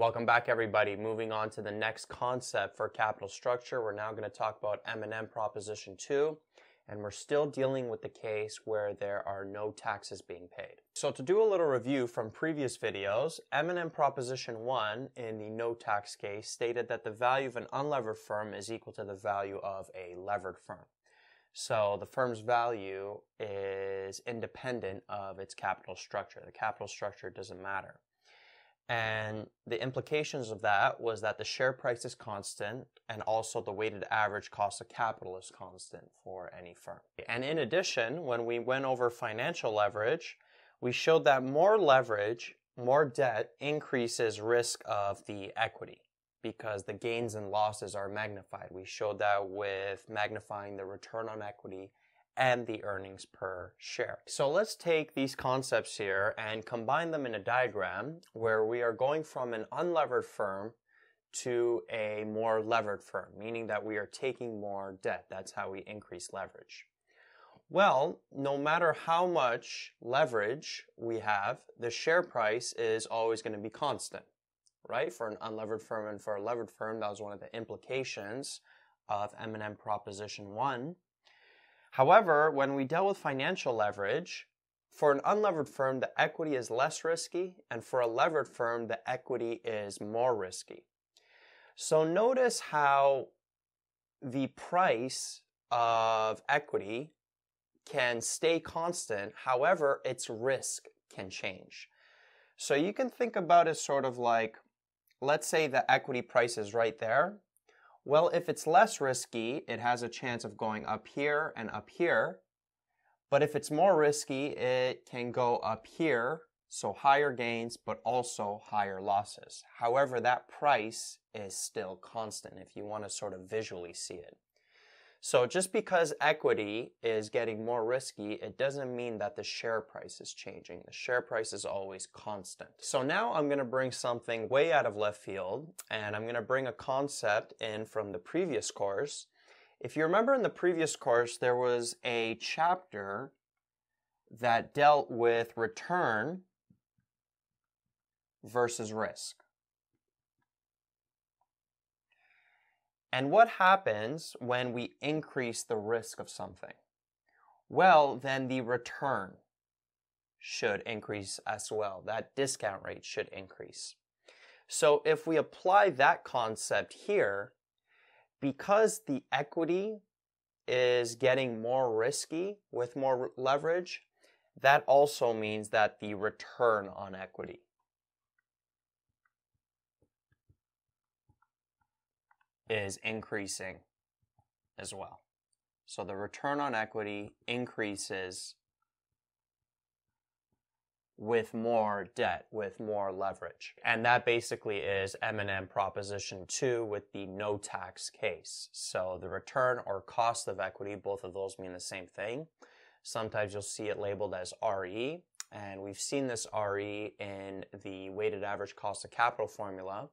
welcome back everybody. Moving on to the next concept for capital structure. We're now going to talk about M&M Proposition 2 and we're still dealing with the case where there are no taxes being paid. So to do a little review from previous videos, M&M Proposition 1 in the no tax case stated that the value of an unlevered firm is equal to the value of a levered firm. So the firm's value is independent of its capital structure. The capital structure doesn't matter. And the implications of that was that the share price is constant and also the weighted average cost of capital is constant for any firm. And in addition, when we went over financial leverage, we showed that more leverage, more debt increases risk of the equity because the gains and losses are magnified. We showed that with magnifying the return on equity and the earnings per share. So let's take these concepts here and combine them in a diagram where we are going from an unlevered firm to a more levered firm, meaning that we are taking more debt. That's how we increase leverage. Well, no matter how much leverage we have, the share price is always going to be constant, right? For an unlevered firm and for a levered firm, that was one of the implications of M&M Proposition 1 However, when we deal with financial leverage, for an unlevered firm, the equity is less risky, and for a levered firm, the equity is more risky. So notice how the price of equity can stay constant, however, its risk can change. So you can think about it sort of like, let's say the equity price is right there, well, if it's less risky, it has a chance of going up here and up here. But if it's more risky, it can go up here, so higher gains, but also higher losses. However, that price is still constant if you want to sort of visually see it. So just because equity is getting more risky, it doesn't mean that the share price is changing. The share price is always constant. So now I'm going to bring something way out of left field, and I'm going to bring a concept in from the previous course. If you remember in the previous course, there was a chapter that dealt with return versus risk. And what happens when we increase the risk of something? Well, then the return should increase as well. That discount rate should increase. So if we apply that concept here, because the equity is getting more risky with more leverage, that also means that the return on equity is increasing as well. So the return on equity increases with more debt, with more leverage. And that basically is M&M Proposition 2 with the no tax case. So the return or cost of equity, both of those mean the same thing. Sometimes you'll see it labeled as RE, and we've seen this RE in the weighted average cost of capital formula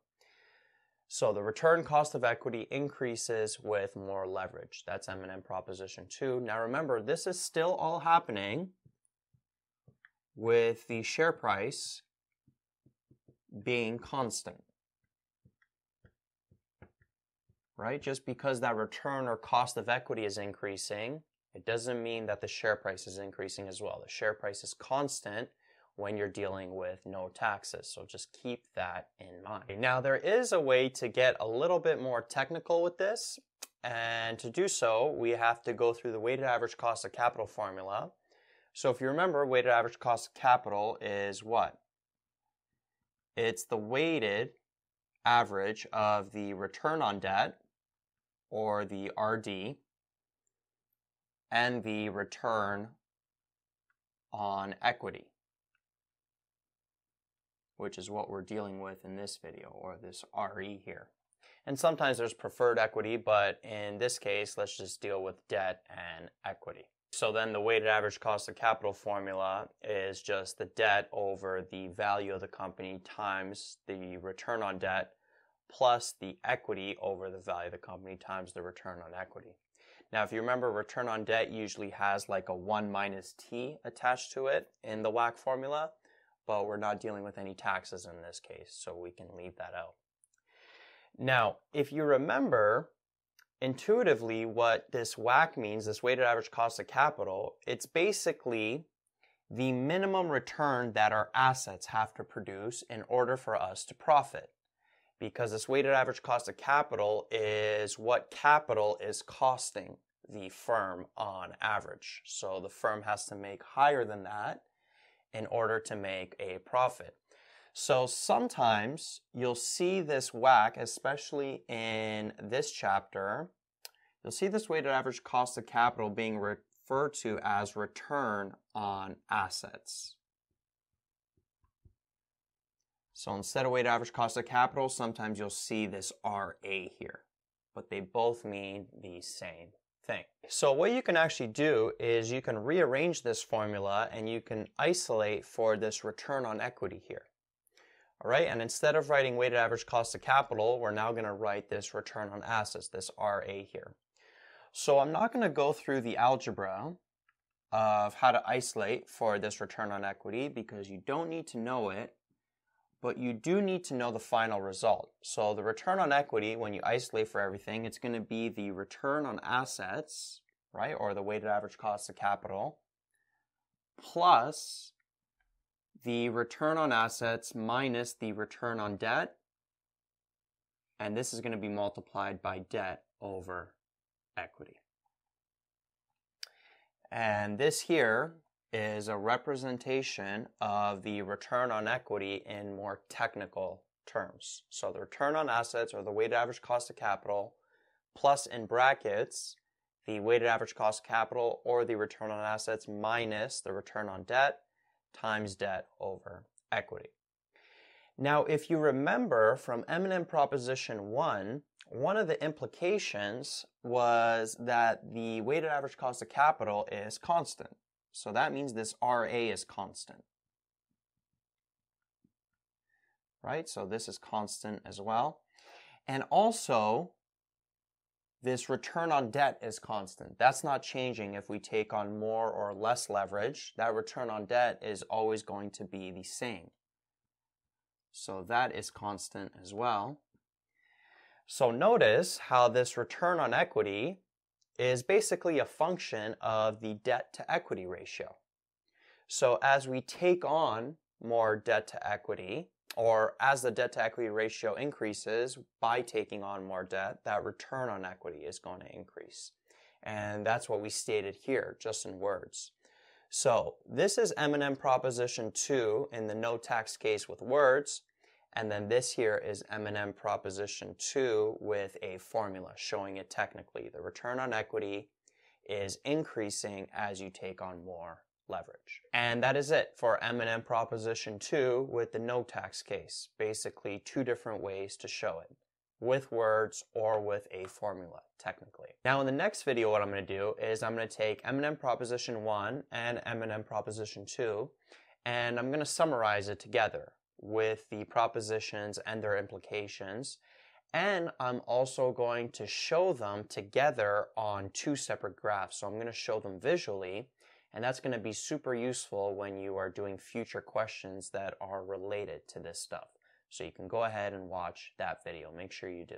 so the return cost of equity increases with more leverage. That's M&M proposition 2. Now remember, this is still all happening with the share price being constant. Right? Just because that return or cost of equity is increasing, it doesn't mean that the share price is increasing as well. The share price is constant when you're dealing with no taxes. So just keep that in mind. Now there is a way to get a little bit more technical with this. And to do so, we have to go through the weighted average cost of capital formula. So if you remember, weighted average cost of capital is what? It's the weighted average of the return on debt, or the RD, and the return on equity which is what we're dealing with in this video, or this RE here. And sometimes there's preferred equity, but in this case, let's just deal with debt and equity. So then the weighted average cost of capital formula is just the debt over the value of the company times the return on debt plus the equity over the value of the company times the return on equity. Now, if you remember, return on debt usually has like a 1 minus t attached to it in the WACC formula. But we're not dealing with any taxes in this case, so we can leave that out. Now, if you remember, intuitively what this WACC means, this weighted average cost of capital, it's basically the minimum return that our assets have to produce in order for us to profit. Because this weighted average cost of capital is what capital is costing the firm on average. So the firm has to make higher than that in order to make a profit. So sometimes you'll see this WACC, especially in this chapter, you'll see this weighted average cost of capital being referred to as return on assets. So instead of weighted average cost of capital, sometimes you'll see this RA here, but they both mean the same thing. So what you can actually do is you can rearrange this formula and you can isolate for this return on equity here. All right, and instead of writing weighted average cost of capital, we're now going to write this return on assets, this RA here. So I'm not going to go through the algebra of how to isolate for this return on equity because you don't need to know it, but you do need to know the final result. So the return on equity, when you isolate for everything, it's going to be the return on assets, right, or the weighted average cost of capital, plus the return on assets minus the return on debt. And this is going to be multiplied by debt over equity. And this here is a representation of the return on equity in more technical terms. So the return on assets or the weighted average cost of capital plus in brackets the weighted average cost of capital or the return on assets minus the return on debt times debt over equity. Now, if you remember from M&M Proposition 1, one of the implications was that the weighted average cost of capital is constant. So that means this RA is constant. Right? So this is constant as well. And also, this return on debt is constant. That's not changing if we take on more or less leverage. That return on debt is always going to be the same. So that is constant as well. So notice how this return on equity is basically a function of the debt to equity ratio. So as we take on more debt to equity, or as the debt to equity ratio increases by taking on more debt, that return on equity is going to increase. And that's what we stated here, just in words. So this is M&M Proposition 2 in the no tax case with words. And then this here is M&M Proposition 2 with a formula showing it technically. The return on equity is increasing as you take on more leverage. And that is it for M&M Proposition 2 with the no tax case. Basically, two different ways to show it with words or with a formula, technically. Now in the next video, what I'm going to do is I'm going to take M&M Proposition 1 and M&M Proposition 2, and I'm going to summarize it together with the propositions and their implications. And I'm also going to show them together on two separate graphs. So I'm going to show them visually and that's going to be super useful when you are doing future questions that are related to this stuff. So you can go ahead and watch that video. Make sure you do.